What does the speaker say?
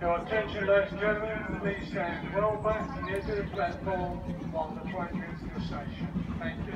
Your attention, ladies and gentlemen, please stand well back near to the platform while the the station. Thank you.